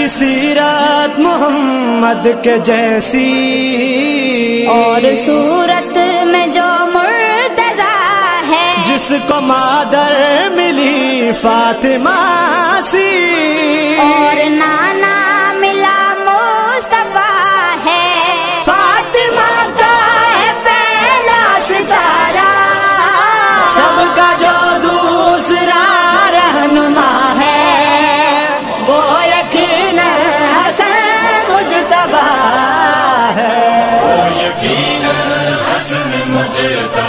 की सीरत मोहम्मद के जैसी। और सूरत में जो मुर्तजा है। जिसको मादर मिली फातिमा। acıta